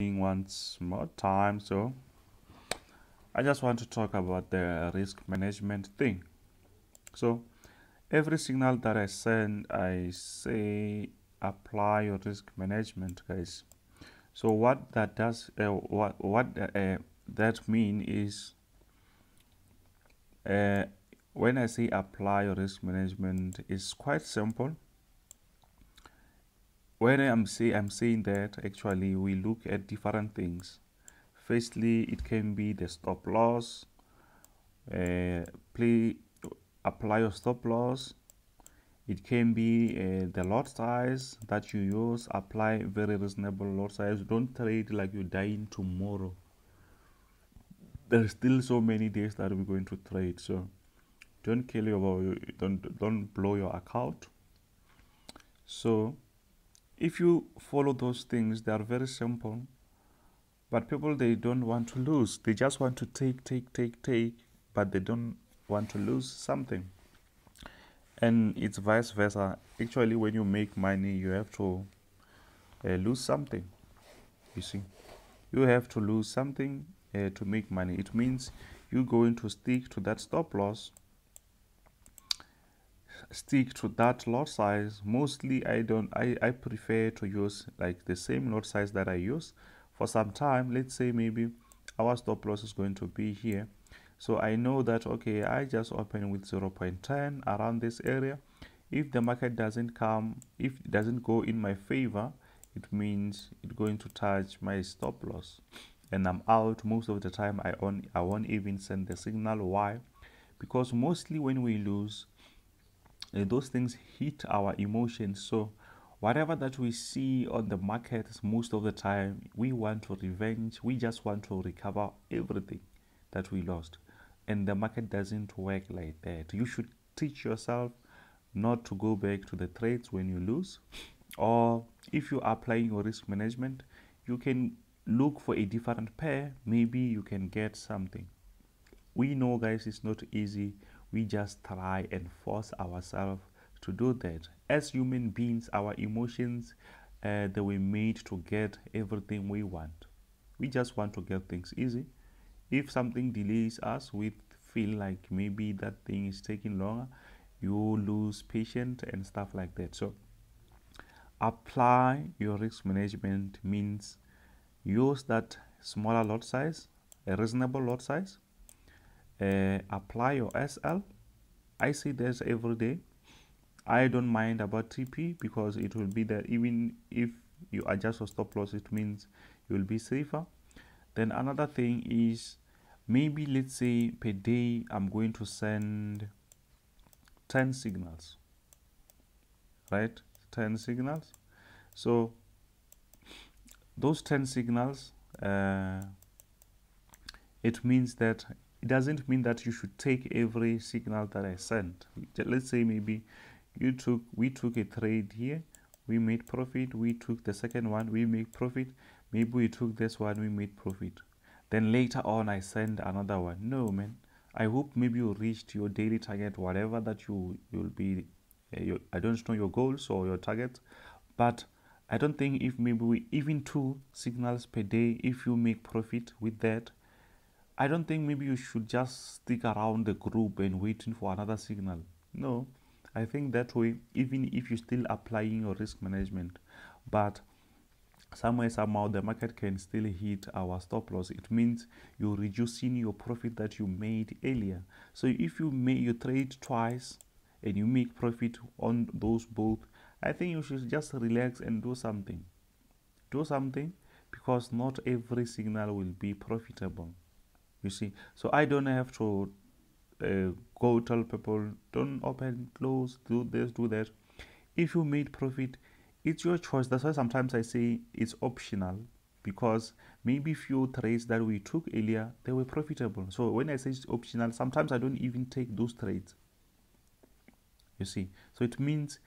once more time so I just want to talk about the risk management thing. So every signal that I send I say apply your risk management guys. So what that does uh, what what uh, that mean is uh, when I say apply your risk management it's quite simple when I'm say I'm saying that actually we look at different things. Firstly, it can be the stop loss. Uh, play apply your stop loss. It can be uh, the lot size that you use. Apply very reasonable lot size. Don't trade like you're dying tomorrow. There's still so many days that we're going to trade. So don't kill your don't don't blow your account. So if you follow those things they are very simple but people they don't want to lose. They just want to take take take take but they don't want to lose something. And it's vice versa. Actually when you make money you have to uh, lose something you see. You have to lose something uh, to make money. It means you're going to stick to that stop loss stick to that lot size. Mostly i don't i i prefer to use like the same lot size that i use for some time. Let's say maybe our stop loss is going to be here. So i know that okay i just open with 0.10 around this area. If the market doesn't come if it doesn't go in my favor it means it's going to touch my stop loss. And i'm out most of the time. I on i won't even send the signal. Why? Because mostly when we lose those things hit our emotions. So whatever that we see on the markets most of the time we want to revenge. We just want to recover everything that we lost. And the market doesn't work like that. You should teach yourself not to go back to the trades when you lose. Or if you are applying your risk management you can look for a different pair. Maybe you can get something. We know guys it's not easy we just try and force ourselves to do that. As human beings our emotions uh, they were made to get everything we want. We just want to get things easy. If something delays us we feel like maybe that thing is taking longer you lose patience and stuff like that. So apply your risk management means use that smaller lot size a reasonable lot size uh, apply your SL. I see this every day. I don't mind about TP because it will be that even if you adjust your stop loss, it means you will be safer. Then another thing is maybe let's say per day I'm going to send 10 signals, right? 10 signals. So those 10 signals, uh, it means that it doesn't mean that you should take every signal that I send. Let's say maybe you took we took a trade here, we made profit, we took the second one, we made profit, maybe we took this one, we made profit. Then later on I send another one. No man. I hope maybe you reached your daily target, whatever that you you'll be uh, I don't know your goals or your target, but I don't think if maybe we, even two signals per day, if you make profit with that, I don't think maybe you should just stick around the group and waiting for another signal. No, I think that way, even if you're still applying your risk management, but somewhere somehow the market can still hit our stop loss. It means you're reducing your profit that you made earlier. So if you make you trade twice and you make profit on those both i think you should just relax and do something. Do something because not every signal will be profitable you see so i don't have to uh, go tell people don't open close do this do that. If you made profit it's your choice. That's why sometimes i say it's optional because maybe few trades that we took earlier they were profitable. So when i say it's optional sometimes i don't even take those trades. You see so it means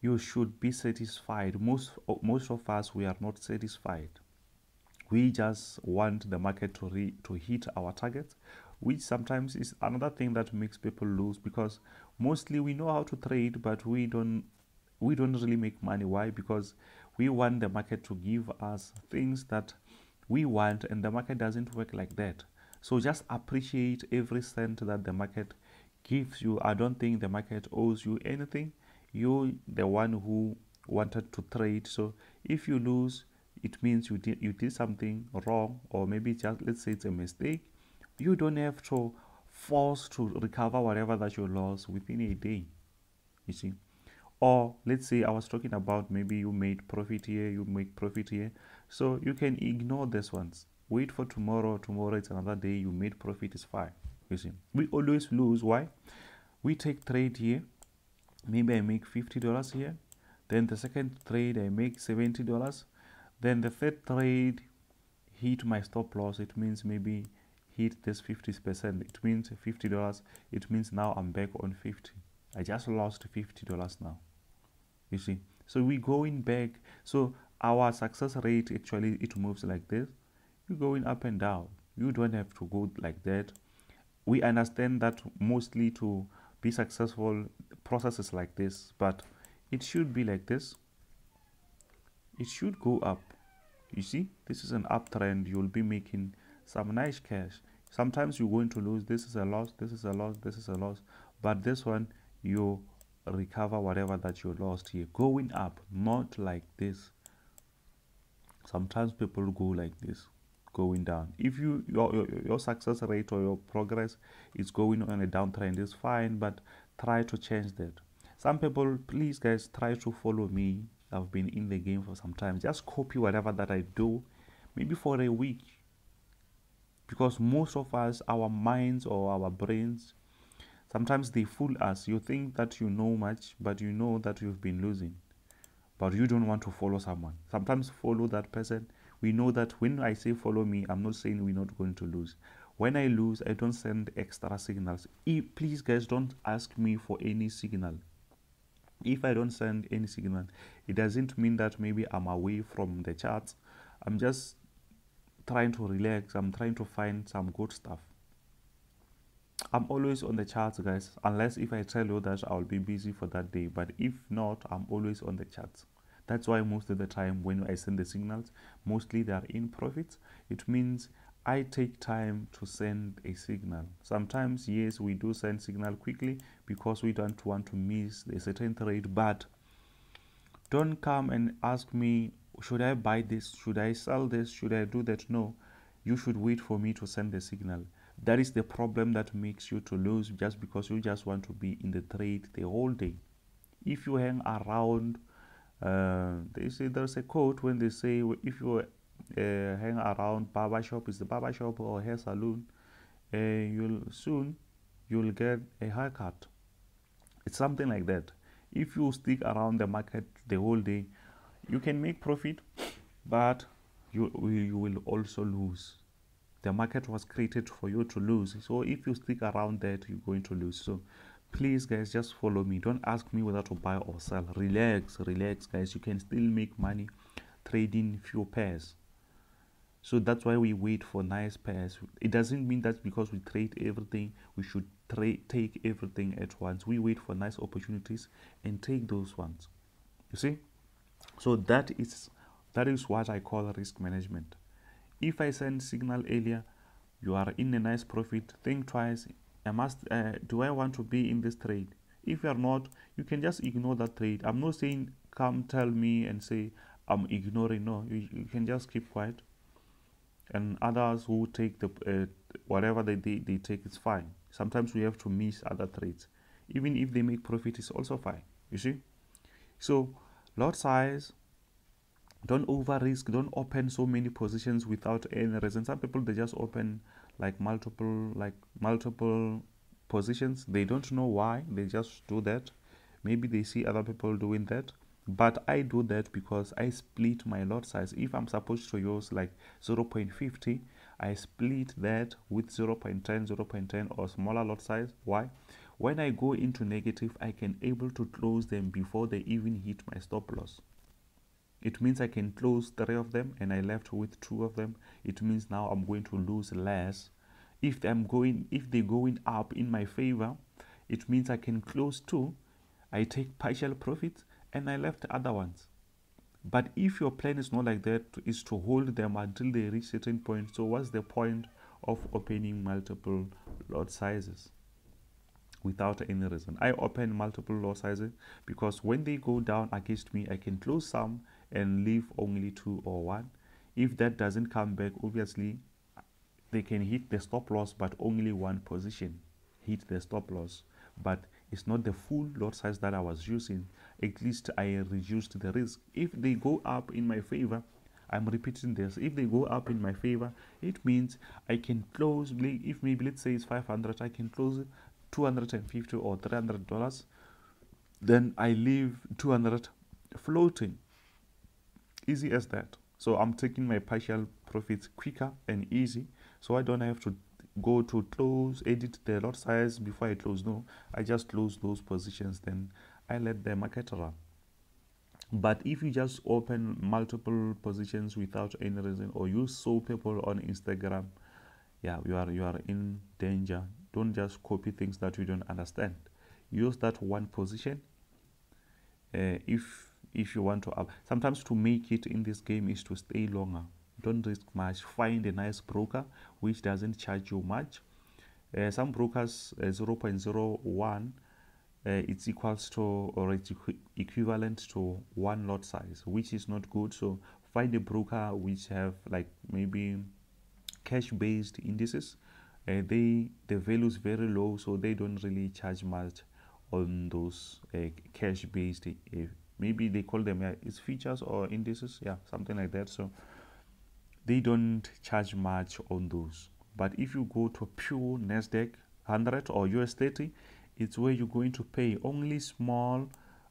you should be satisfied. Most most of us we are not satisfied we just want the market to re, to hit our targets which sometimes is another thing that makes people lose because mostly we know how to trade but we don't we don't really make money. Why? Because we want the market to give us things that we want and the market doesn't work like that. So just appreciate every cent that the market gives you. I don't think the market owes you anything. You the one who wanted to trade. So if you lose it means you did you did something wrong or maybe just let's say it's a mistake you don't have to force to recover whatever that you lost within a day you see. Or let's say i was talking about maybe you made profit here you make profit here. So you can ignore this ones. Wait for tomorrow tomorrow it's another day you made profit is fine you see. We always lose why? We take trade here maybe i make 50 dollars here then the second trade i make 70 dollars then the third trade hit my stop loss. It means maybe hit this 50 percent. It means 50 dollars. It means now i'm back on 50 i just lost 50 dollars now. You see? So we going back. So our success rate actually it moves like this. You're going up and down. You don't have to go like that. We understand that mostly to be successful processes like this. But it should be like this. It should go up you see this is an uptrend. You'll be making some nice cash. Sometimes you're going to lose. This is a loss. This is a loss. This is a loss. But this one you recover whatever that you lost here. Going up not like this. Sometimes people go like this going down. If you your, your, success rate or your progress is going on a downtrend is fine but try to change that. Some people please guys try to follow me i've been in the game for some time just copy whatever that i do maybe for a week. Because most of us our minds or our brains sometimes they fool us. You think that you know much but you know that you've been losing. But you don't want to follow someone. Sometimes follow that person. We know that when i say follow me i'm not saying we're not going to lose. When i lose i don't send extra signals. Please guys don't ask me for any signal if i don't send any signal it doesn't mean that maybe i'm away from the charts i'm just trying to relax. I'm trying to find some good stuff. I'm always on the charts guys unless if i tell you that i'll be busy for that day. But if not i'm always on the charts that's why most of the time when i send the signals mostly they are in profits. It means I take time to send a signal. Sometimes, yes, we do send signal quickly because we don't want to miss a certain trade, but don't come and ask me, should I buy this? Should I sell this? Should I do that? No, you should wait for me to send the signal. That is the problem that makes you to lose just because you just want to be in the trade the whole day. If you hang around, uh, they say there's a quote when they say if you uh, hang around barber shop is the barber shop or hair salon uh, you'll soon you'll get a haircut. It's something like that. If you stick around the market the whole day you can make profit but you, you will also lose. The market was created for you to lose. So if you stick around that you're going to lose. So please guys just follow me. Don't ask me whether to buy or sell. Relax relax guys. You can still make money trading few pairs so that's why we wait for nice pairs. It doesn't mean that because we trade everything we should trade take everything at once. We wait for nice opportunities and take those ones. You see? So that is that is what i call risk management. If i send signal earlier you are in a nice profit think twice i must uh, do i want to be in this trade? If you are not you can just ignore that trade. I'm not saying come tell me and say i'm ignoring. No you, you can just keep quiet and others who take the uh, whatever they, they, they take is fine. Sometimes we have to miss other trades even if they make profit is also fine you see? So lot size don't over risk don't open so many positions without any reason. Some people they just open like multiple like multiple positions. They don't know why they just do that. Maybe they see other people doing that but I do that because I split my lot size. If I'm supposed to use like 0.50 I split that with 0.10 0.10 or smaller lot size. Why? When I go into negative I can able to close them before they even hit my stop loss. It means I can close three of them and I left with two of them. It means now I'm going to lose less. If I'm going if they're going up in my favor it means I can close two. I take partial profits and I left the other ones. but if your plan is not like that is to hold them until they reach certain point so what's the point of opening multiple lot sizes without any reason? I open multiple lot sizes because when they go down against me i can close some and leave only two or one. If that doesn't come back obviously they can hit the stop loss but only one position hit the stop loss. But it's not the full lot size that I was using at least I reduced the risk. If they go up in my favor I'm repeating this if they go up in my favor it means I can close if maybe let's say it's 500 I can close 250 or 300 dollars then I leave 200 floating. Easy as that. So I'm taking my partial profits quicker and easy so I don't have to go to close edit the lot size before I close. No I just close those positions then I let the market run but if you just open multiple positions without any reason or you saw people on Instagram yeah you are you are in danger. Don't just copy things that you don't understand. Use that one position uh, if if you want to uh, sometimes to make it in this game is to stay longer. Don't risk much. Find a nice broker which doesn't charge you much. Uh, some brokers uh, 0.01 uh, it's equals to or it's equ equivalent to one lot size which is not good. So find a broker which have like maybe cash based indices uh, they the value is very low so they don't really charge much on those uh, cash based uh, maybe they call them yeah, it's futures or indices yeah something like that. So they don't charge much on those. But if you go to pure nasdaq 100 or us 30 it's where you're going to pay only small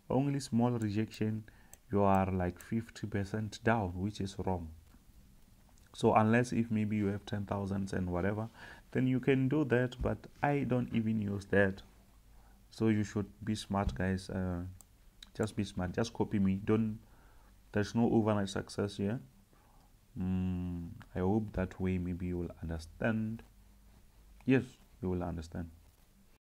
only small rejection. You are like 50 percent down which is wrong. So unless if maybe you have 10,000 and whatever then you can do that but i don't even use that. So you should be smart guys. Uh, just be smart. Just copy me. Don't there's no overnight success here. Mm, i hope that way maybe you will understand. Yes you will understand